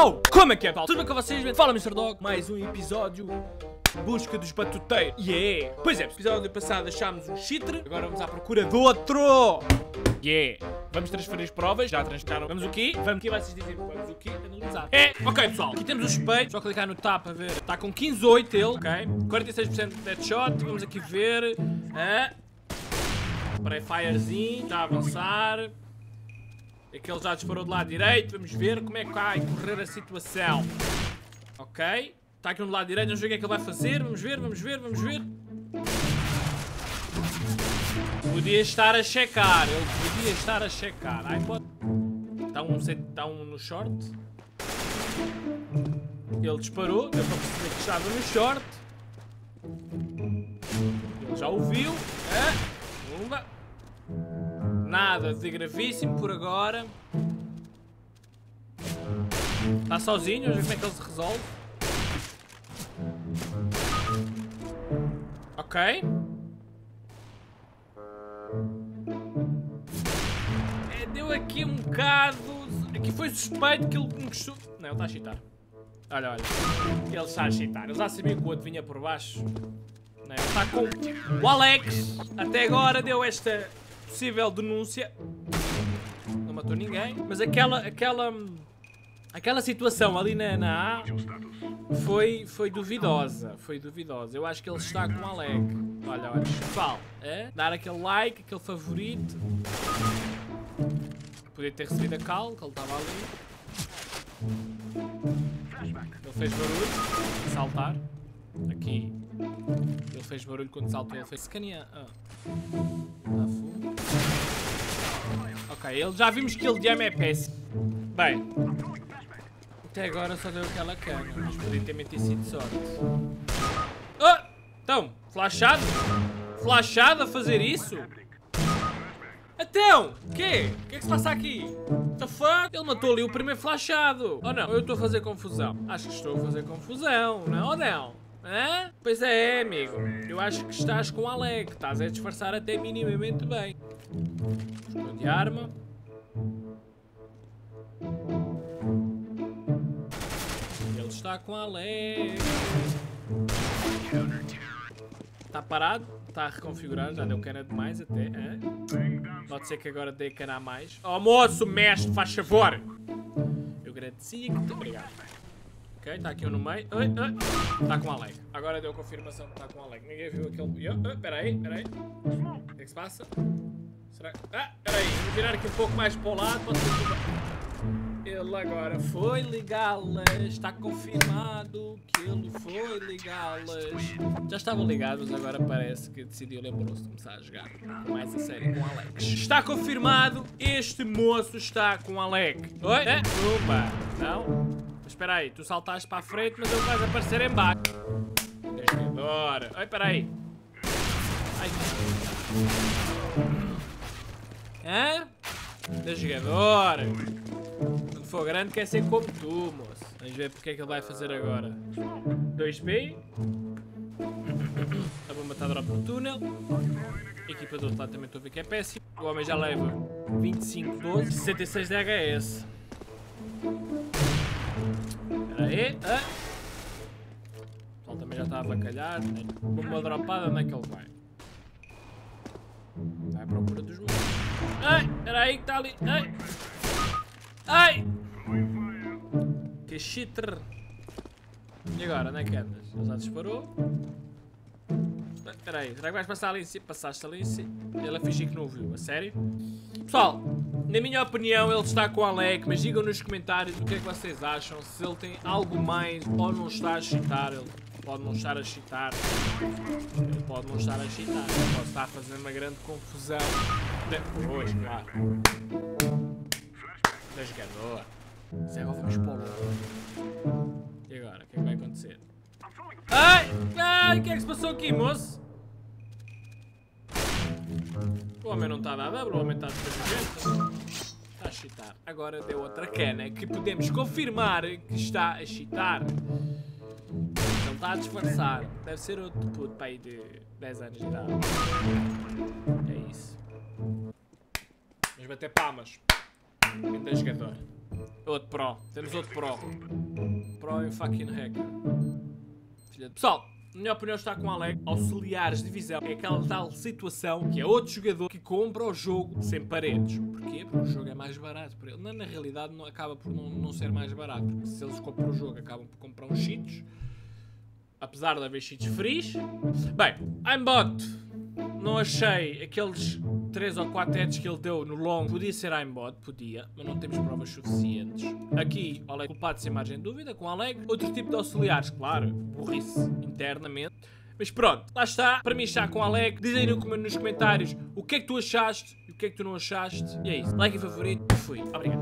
Yo! Como é que é, pessoal? Tudo bem com vocês? Fala, Mr. Dog. Mais um episódio Busca dos batuteiros. Yeah! Pois é, no episódio passado achámos um cheater, agora vamos à procura do outro. Yeah! Vamos transferir as provas, já transferiram. Vamos o quê? Vamos o quê? Vocês dizem vamos o quê? Analisar. É! Ok, pessoal, aqui temos o suspeito. Só clicar no tab para ver. Está com 15,8 ele, ok? 46% de deadshot. Vamos aqui ver. Ah. Pré-firezinho, está a avançar. Aquele já disparou do lado direito. Vamos ver como é que vai correr a situação. Ok. Está aqui um do lado direito. Vamos ver o que é que ele vai fazer. Vamos ver, vamos ver, vamos ver. Podia estar a checar. Ele podia estar a checar. Ai, pode. Está um, está um no short. Ele disparou. Deu para perceber que estava no short. Ele já ouviu. É. Nada de gravíssimo por agora. Está sozinho, vamos ver como é que ele se resolve. Ok. É, deu aqui um bocado... Aqui foi suspeito que ele encostou... Não, ele está a chitar. Olha, olha. Ele está a chitar. Ele já sabia que o outro vinha por baixo. Não, ele está com... O Alex, até agora, deu esta possível denúncia. Não matou ninguém. Mas aquela, aquela, aquela situação ali na, na A foi, foi duvidosa. Foi duvidosa. Eu acho que ele está com Alec. Olha, olha. Pessoal, é? dar aquele like, aquele favorito. Podia ter recebido a cal, que ele estava ali. Ele fez barulho. Saltar. Aqui. Ele fez barulho quando saltou. Ele fez scanear. Ah. Ok, ele, já vimos que ele de é péssimo. Bem. Até agora só deu aquela cana, mas podia ter metido sido sorte. Ah! Então, flashado? Flashado a fazer isso? Então, o quê? O que é que se passa aqui? What the fuck? Ele matou ali o primeiro flashado. Ou oh, não? Eu estou a fazer confusão. Acho que estou a fazer confusão, não ou não? Hã? Pois é, amigo. Eu acho que estás com Alec. Estás a disfarçar até minimamente bem. Esconde arma. Ele está com Alec. Está parado? Está a reconfigurar, já deu cana demais até. Hã? Pode ser que agora dê cana a mais. Oh moço, mestre, faz favor! Eu agradecia que te... Obrigado. Ok, está aqui um no meio. Está com o Alec. Agora deu confirmação que está com o Alec. Ninguém viu aquele... Espera aí, espera aí. O que é que se passa? Será Ah, espera aí. Vou virar aqui um pouco mais para o lado. Que... Ele agora foi ligá-las. Está confirmado que ele foi ligá-las. Já estavam ligados, agora parece que decidiu, lembrou-se de começar a jogar mais a sério com o Alex. Está confirmado, este moço está com o Alec. Oi? É? Opa, não? Espera aí, tu saltaste para a frente, mas ele vai aparecer em baixo. Descedor. Ai, espera aí. Ai. Hã? Da jogador. Quando for grande quer ser como tu, moço. Vamos ver porque é que ele vai fazer agora. 2B. A bomba está a drop no túnel. A equipa do outro lado também estou a ver que é péssimo. O homem já leva 25, 12, 66 de HS. Aí. Ah. O pessoal também já está a bacalhar. Uma dropada, onde é que ele vai? Vai à procura dos meus. Ai, espera aí que está ali. Ai. Ai. Que cheater. E agora, onde é que andas? Ele já disparou. Espera aí, será que vais passar ali em cima? Passaste ali em cima. Ele a fingir que não ouviu, a sério? Pessoal, na minha opinião ele está com o Alec, mas digam nos comentários o que é que vocês acham. Se ele tem algo mais ou não está a chitar. Ele pode não estar a chitar. Ele pode não estar a chitar. Ele pode estar a fazer uma grande confusão. Depois, claro. Da jogador. Se agora vamos para o E agora, o que é que vai acontecer? Ai! Ai! O que é que se passou aqui, moço? O homem não está nada, o homem está desfazendo. Está a chitar. Agora deu outra cana que podemos confirmar que está a chitar. Ele está a disfarçar. Deve ser outro puto aí de 10 anos de idade. É isso. Vamos bater palmas. Ainda jogador. Outro pro. Temos outro pro. Pro e fucking hacker. Filha de... Pessoal, na minha opinião está com o Alex. Auxiliares de divisão é aquela tal situação que é outro jogador que compra o jogo sem paredes. Porquê? Porque o jogo é mais barato para ele. Na, na realidade não, acaba por não, não ser mais barato. Porque se eles compram o jogo acabam por comprar uns cheats. Apesar de haver cheats frees. Bem, aimbot. Não achei aqueles 3 ou 4 heads que ele deu no long. Podia ser aimbot, podia, mas não temos provas suficientes. Aqui, Oleg culpado sem margem de dúvida, com Oleg. Outro tipo de auxiliares, claro, burrice internamente. Mas pronto, lá está. Para mim está com Oleg. Dizem nos comentários o que é que tu achaste e o que é que tu não achaste. E é isso. Like e favorito. Fui. Obrigado.